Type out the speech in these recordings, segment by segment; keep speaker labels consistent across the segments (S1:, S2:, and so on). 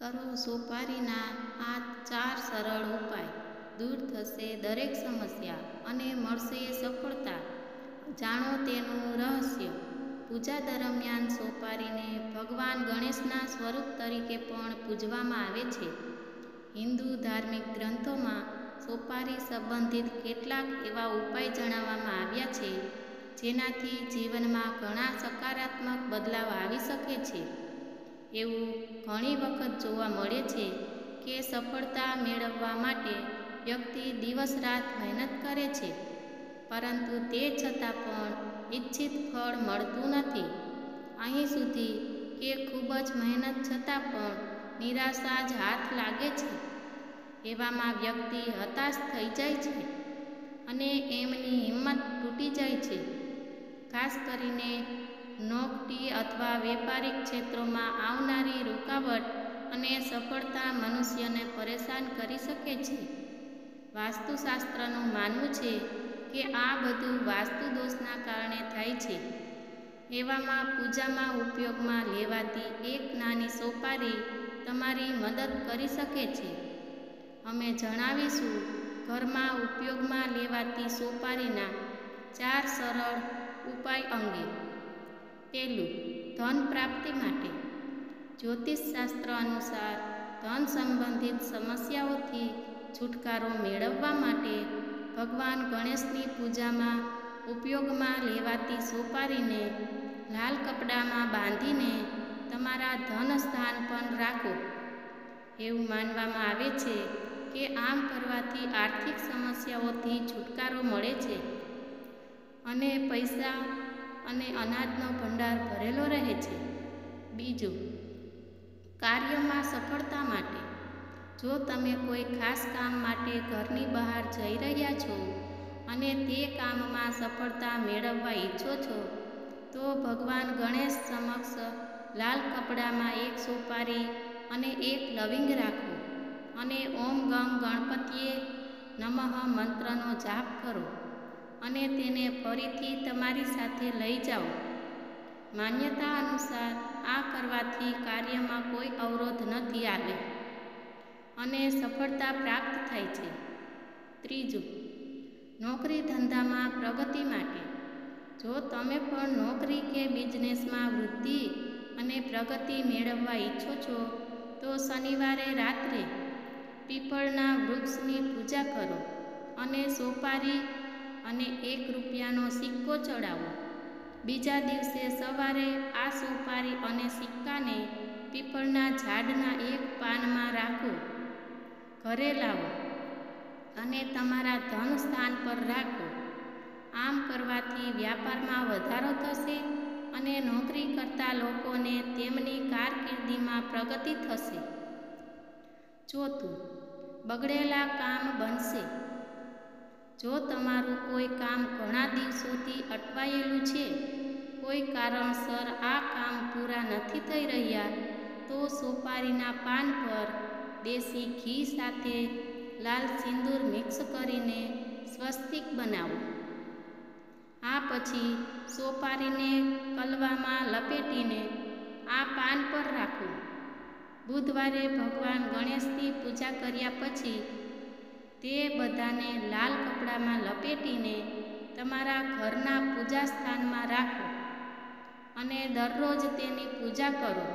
S1: કરો સોપારીના આ ચાર સરળ ઉપાય. દૂર થશે દરેક સમસ્યા અને મળશે સફળતા. જાણો તેનું રહસ્ય. પૂજા દરમિયાન સોપારીને ભગવાન ગણેશના સ્વરૂપ તરીકે પણ પૂજવામાં આવે છે. હિન્દુ ધાર્મિક ગ્રંથોમાં સોપારી સંબંધિત કેટલાક એવા ઉપાય જણાવવામાં આવ્યા છે, જેનાથી જીવનમાં ઘણા સકારાત્મક બદલાવ આવી શકે છે. એવું ઘણી વખત જોવા મળે છે કે સફળતા મેળવવા માટે વ્યક્તિ દિવસ રાત મહેનત કરે છે. પરંતુ તે છતાં પણ ઈચ્છિત ફળ મળતું નથી. અહીં સુધી કે ખૂબ જ મહેનત છતાં પણ નિરાશા જ હાથ લાગે છે. એવામાં વ્યક્તિ હતાશ થઈ જાય છે અને એમની હિંમત તૂટી જાય છે. ખાસ કરીને નોકરી અથવા વેપારિક ક્ષેત્રોમાં આવનારી રૂકાવટ અને સફળતા મનુષ્યને પરેશાન કરી શકે છે. વાસ્તુશાસ્ત્રનું માનવું છે કે આ બધું વાસ્તુ દોષના કારણે થાય છે. એવામાં પૂજામાં ઉપયોગમાં લેવાતી એક નાની સોપારી તમારી મદદ કરી શકે છે. અમે જણાવીશું, ઘરમાં ઉપયોગમાં લેવાતી સોપારીના ચાર સરળ ઉપાય અંગે. પહેલું ધન પ્રાપ્તિ માટે. જ્યોતિષશાસ્ત્ર અનુસાર ધન સંબંધિત સમસ્યાઓથી છુટકારો મેળવવા માટે ભગવાન ગણેશની પૂજામાં ઉપયોગમાં લેવાતી સોપારીને લાલ કપડામાં બાંધીને તમારા ધન સ્થાન પર રાખો. એવું માનવામાં આવે છે કે આમ કરવાથી આર્થિક સમસ્યાઓથી છુટકારો મળે છે. અને પૈસા અને અનાજનો ભંડાર ભરેલો રહે છે. બીજું, કાર્યમાં સફળતા માટે. જો તમે કોઈ ખાસ કામ માટે ઘરની બહાર જઈ રહ્યા છો અને તે કામમાં સફળતા મેળવવા ઈચ્છો છો, તો ભગવાન ગણેશ સમક્ષ લાલ કપડામાં એક સોપારી અને એક લવિંગ રાખો અને ઓમ ગમ ગણપતિએ નમઃ મંત્રનો જાપ કરો. અને તેને ફરીથી તમારી સાથે લઈ જાઓ. માન્યતા અનુસાર આ કરવાથી કાર્યમાં કોઈ અવરોધ નથી આવે અને સફળતા પ્રાપ્ત થાય છે. ત્રીજું, નોકરી ધંધામાં પ્રગતિ માટે જો તમે પણ નોકરી કે બિઝનેસમાં વૃદ્ધિ અને પ્રગતિ મેળવવા ઈચ્છો છો, તો શનિવારે રાત્રે પીપળના વૃક્ષની પૂજા કરો અને સોપારી અને એક રૂપિયાનો સિક્કો ચડાવો. બીજા દિવસે સવારે આ સુપારી અને સિક્કાને પીપળના ઝાડના એક પાનમાં રાખો. ઘરે લાવો અને તમારા ધન સ્થાન પર રાખો. આમ કરવાથી વ્યાપારમાં વધારો થશે અને નોકરી કરતા લોકોને તેમની કારકિર્દીમાં પ્રગતિ થશે. ચોથું, બગડેલા કામ બનશે. જો તમારું કોઈ કામ ઘણા દિવસોથી અટવાયેલું છે, કોઈ કારણસર આ કામ પૂરા નથી થઈ રહ્યા, તો સોપારીના પાન પર દેશી ઘી સાથે લાલ સિંદૂર મિક્સ કરીને સ્વસ્તિક બનાવો. આ પછી સોપારીને કલવામાં લપેટીને આ પાન પર રાખો. બુધવારે ભગવાન ગણેશની પૂજા કર્યા પછી તે બધાને લાલ કપડામાં લપેટીને તમારા ઘરના પૂજા સ્થાનમાં રાખો અને દરરોજ તેની પૂજા કરો.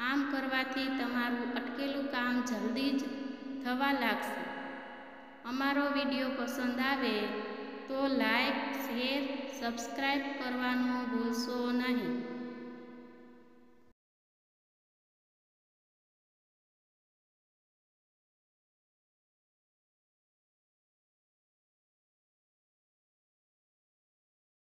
S1: આમ કરવાથી તમારું અટકેલું કામ જલ્દી જ થવા લાગશે. અમારો વીડિયો પસંદ આવે તો લાઈક, શેર સબસ્ક્રાઈબ કરવાનું ભૂલશો નહીં.